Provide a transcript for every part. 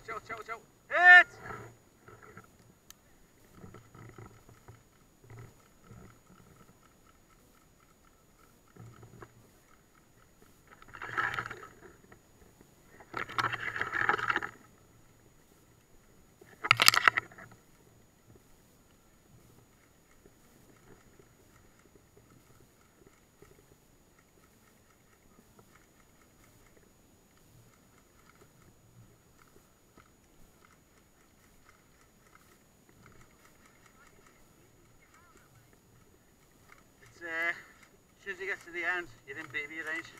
Châu. You get to the end, you're in baby range.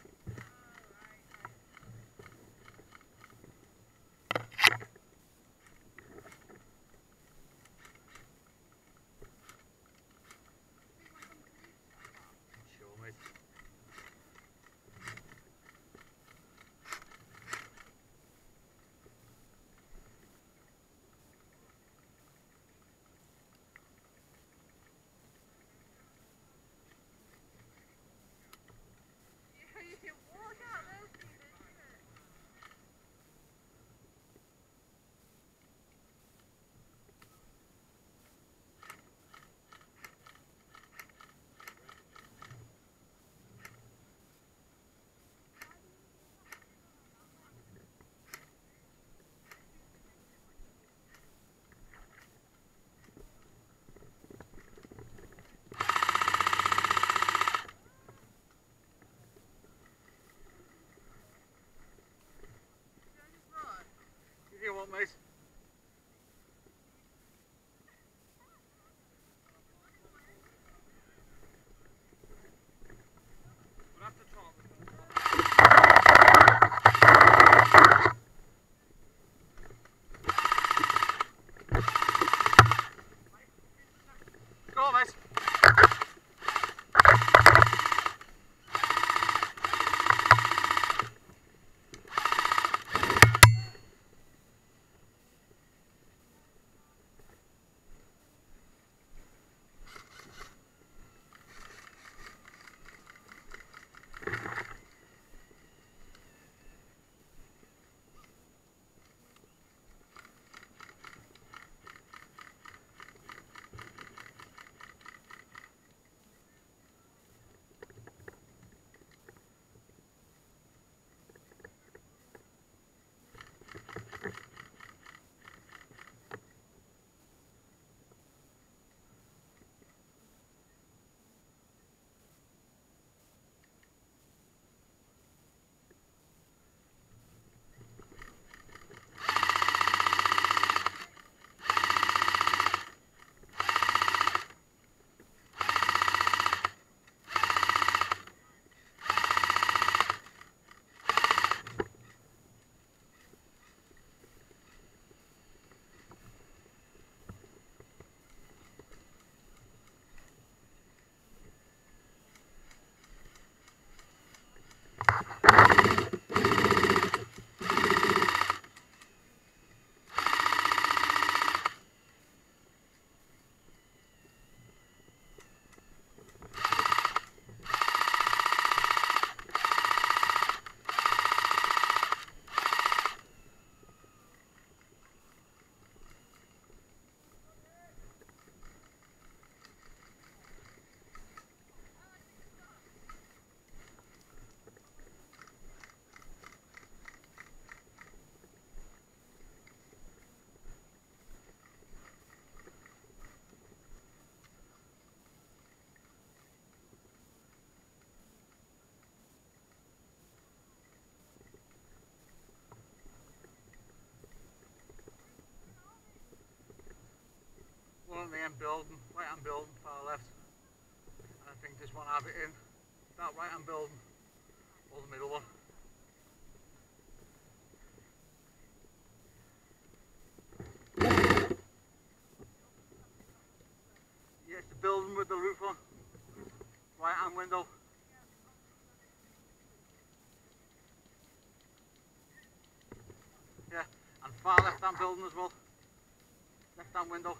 End building, right hand building, far left. And I think there's one have it in that right hand building, or the middle one. Yeah, it's the building with the roof on. Right hand window. Yeah, and far left hand building as well. Left hand window.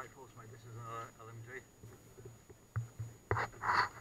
Rifles, mate. This is uh, another LMG.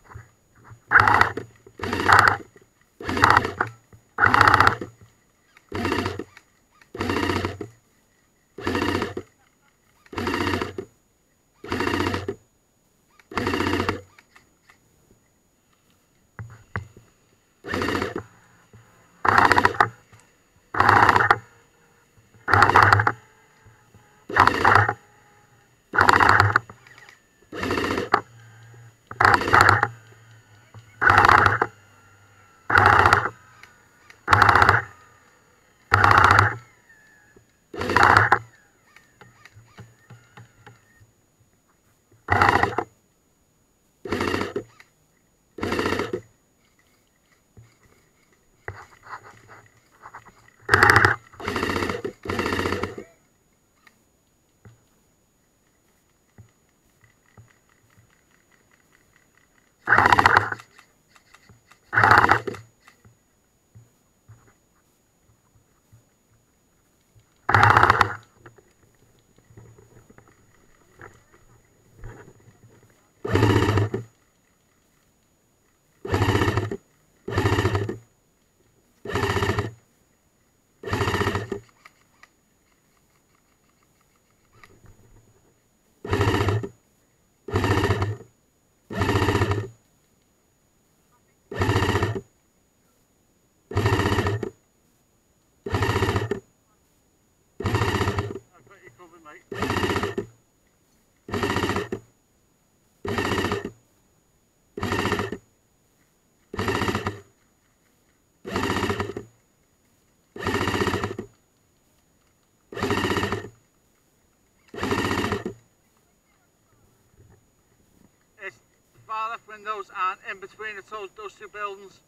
Left windows and in between the those two buildings.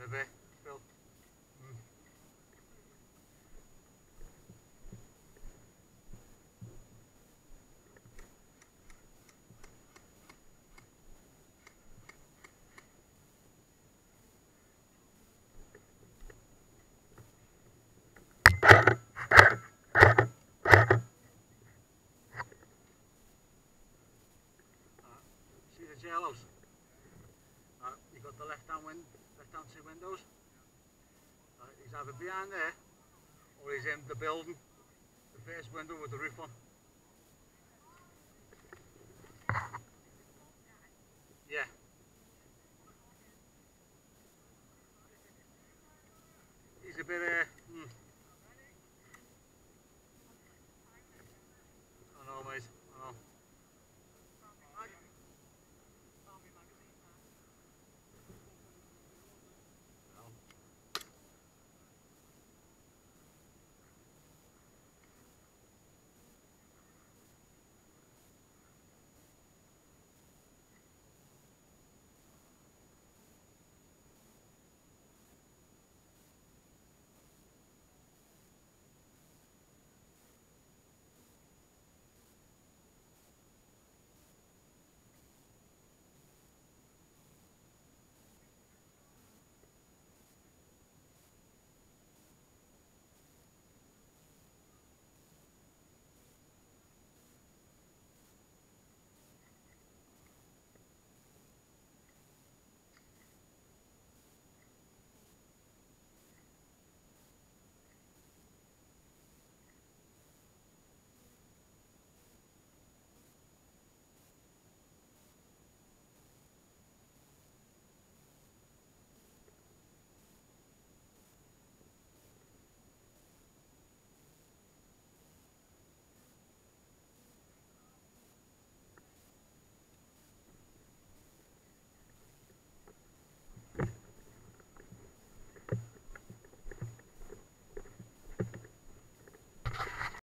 拜拜 can't see windows. Uh, he's either behind there or he's in the building, the first window with the roof on.